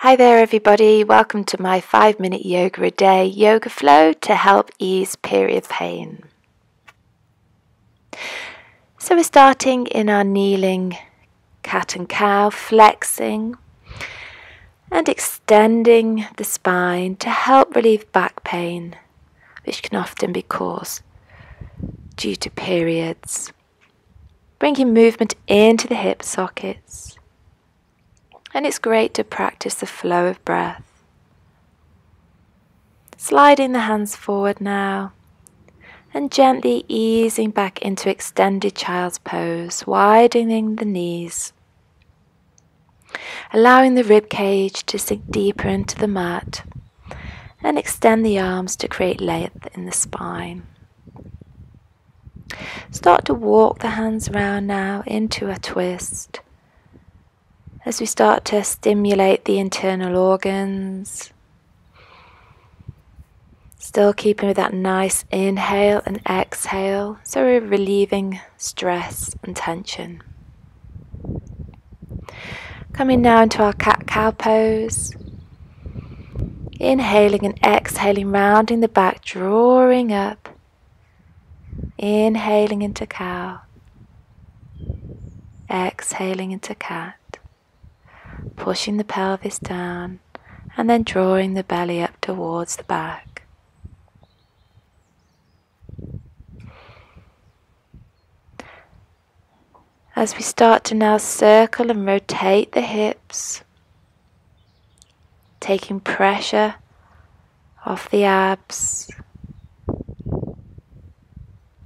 Hi there, everybody. Welcome to my five minute yoga a day yoga flow to help ease period pain. So, we're starting in our kneeling cat and cow, flexing and extending the spine to help relieve back pain, which can often be caused due to periods. Bringing movement into the hip sockets and it's great to practice the flow of breath. Sliding the hands forward now and gently easing back into extended child's pose, widening the knees, allowing the rib cage to sink deeper into the mat and extend the arms to create length in the spine. Start to walk the hands around now into a twist as we start to stimulate the internal organs. Still keeping with that nice inhale and exhale, so we're relieving stress and tension. Coming now into our cat cow pose. Inhaling and exhaling, rounding the back, drawing up. Inhaling into cow. Exhaling into cat pushing the pelvis down and then drawing the belly up towards the back. As we start to now circle and rotate the hips, taking pressure off the abs,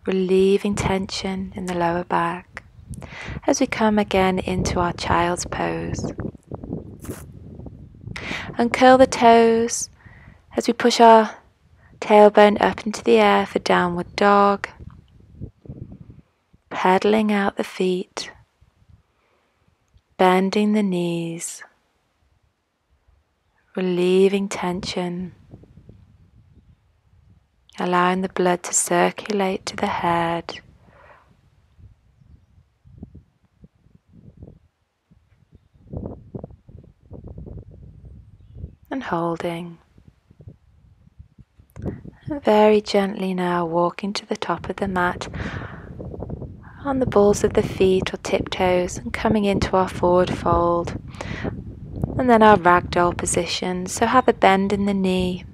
relieving tension in the lower back as we come again into our child's pose and curl the toes as we push our tailbone up into the air for downward dog, pedaling out the feet, bending the knees, relieving tension, allowing the blood to circulate to the head. And holding. Very gently now walking to the top of the mat on the balls of the feet or tiptoes and coming into our forward fold. And then our ragdoll position. So have a bend in the knee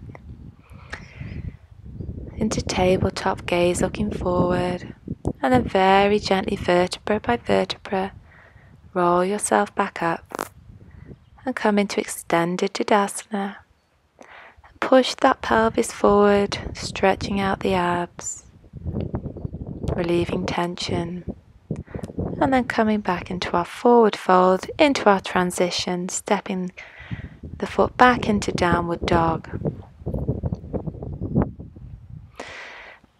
into tabletop gaze looking forward. And then very gently, vertebra by vertebra, roll yourself back up and come into extended Tadasana. Push that pelvis forward, stretching out the abs, relieving tension, and then coming back into our forward fold, into our transition, stepping the foot back into downward dog.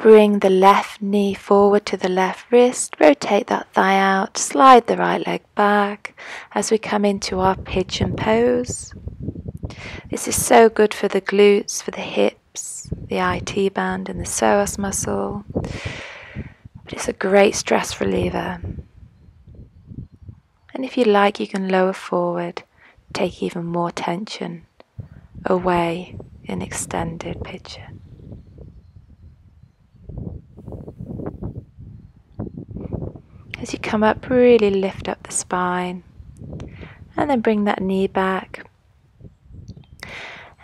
Bring the left knee forward to the left wrist, rotate that thigh out, slide the right leg back as we come into our pigeon pose. This is so good for the glutes, for the hips, the IT band, and the psoas muscle. But it's a great stress reliever. And if you like, you can lower forward, take even more tension away in extended pigeon. As you come up, really lift up the spine and then bring that knee back.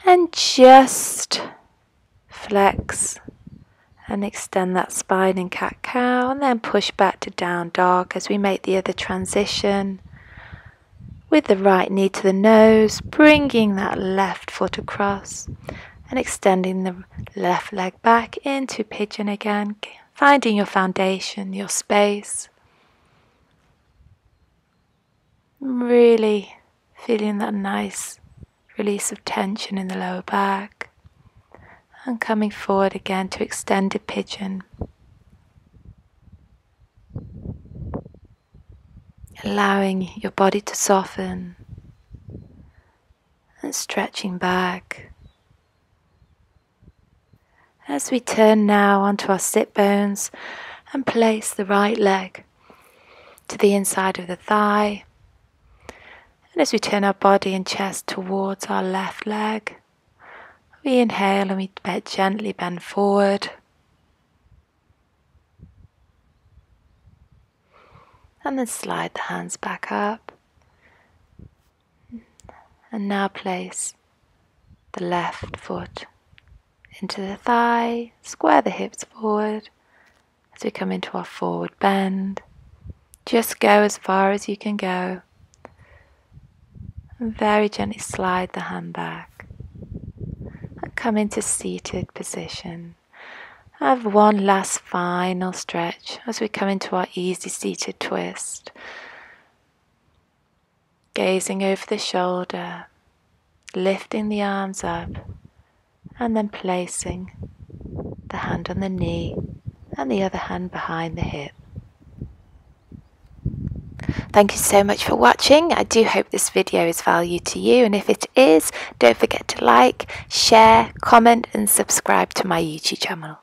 And just flex and extend that spine in cat cow and then push back to down dog as we make the other transition with the right knee to the nose, bringing that left foot across and extending the left leg back into pigeon again, finding your foundation, your space. Really feeling that nice release of tension in the lower back. And coming forward again to extended pigeon. Allowing your body to soften and stretching back. As we turn now onto our sit bones and place the right leg to the inside of the thigh And as we turn our body and chest towards our left leg, we inhale and we gently bend forward. And then slide the hands back up. And now place the left foot into the thigh, square the hips forward as we come into our forward bend. Just go as far as you can go. Very gently slide the hand back. And come into seated position. Have one last final stretch as we come into our easy seated twist. Gazing over the shoulder, lifting the arms up, and then placing the hand on the knee and the other hand behind the hip. Thank you so much for watching. I do hope this video is value to you and if it is, don't forget to like, share, comment and subscribe to my YouTube channel.